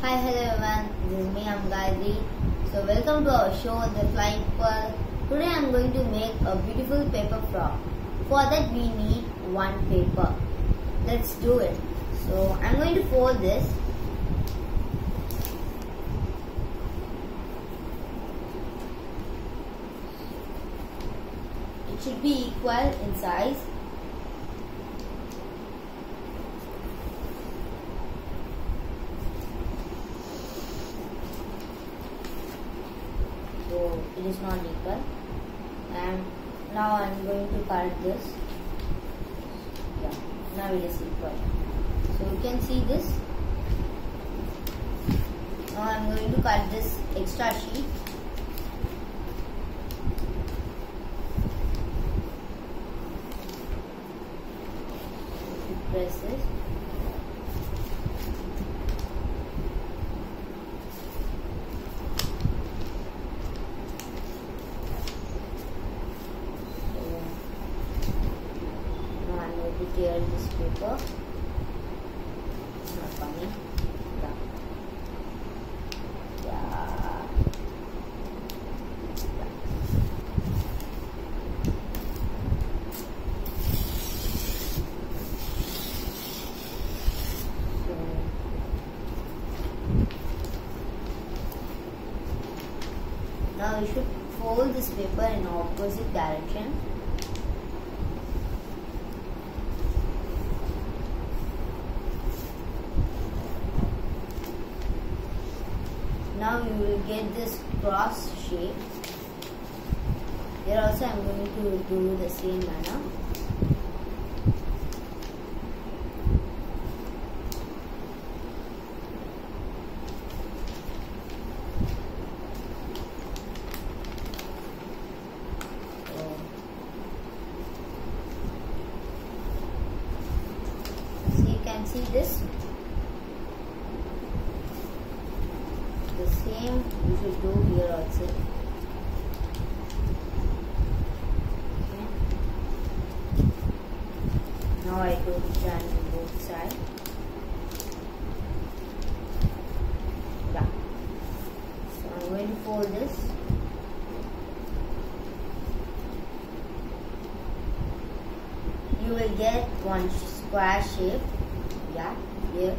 Hi, hello everyone. This is me, I'm Gayatri. So welcome to our show, The Flying Pearl. Today I'm going to make a beautiful paper frog. For that we need one paper. Let's do it. So I'm going to fold this. It should be equal in size. so it is not equal. And now I am going to cut this. Yeah now it is equal. So you can see this. Now I am going to cut this extra sheet. Press this now I'm going to tear this paper. Not funny. Yeah. So, now you should fold this paper in opposite direction. Now you will get this cross shape. Here also I'm going to do the same manner. So you can see this the same you should do here also. Now I do done on both sides. Yeah. So I'm going to fold this. You will get one square shape. Yeah, here.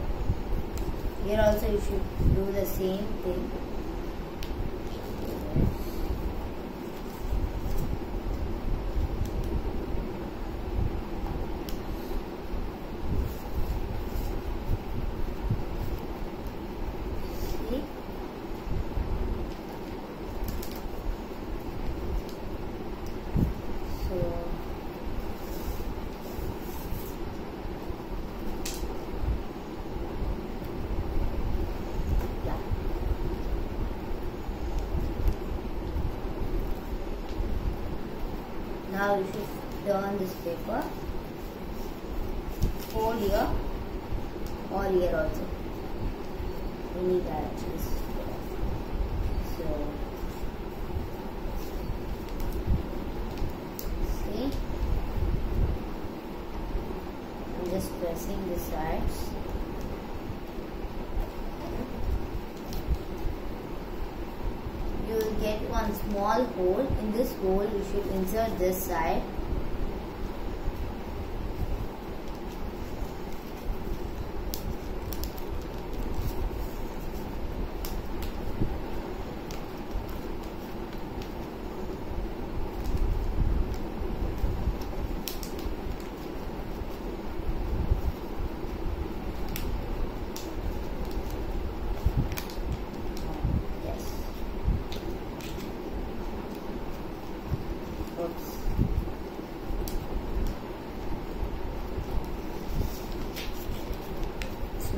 Here also you should do the same thing. See? So yeah. Now you should turn this paper. Fold here or here also. We Any directions. So see I'm just pressing the sides. you will get one small hole. In this hole, you should insert this side.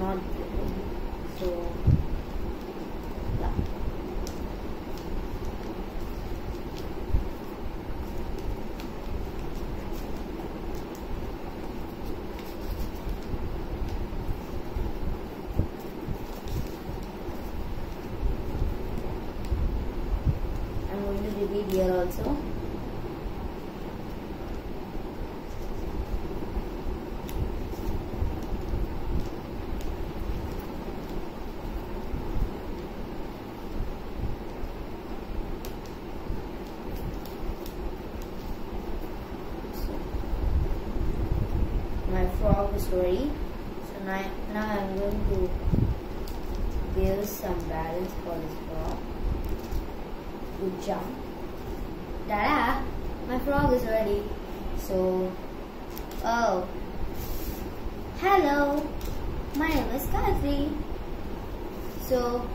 Not. So, yeah. I'm going to repeat here also. Frog is ready. So now, now I'm going to build some balance for this frog to jump. Ta-da! My frog is ready. So, oh, hello, my name is Kazi. So,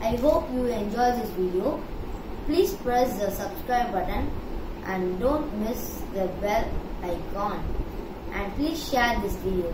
I hope you enjoy this video. Please press the subscribe button and don't miss the bell icon. And please share this video.